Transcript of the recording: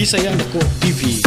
Peace, Sayang Ko TV.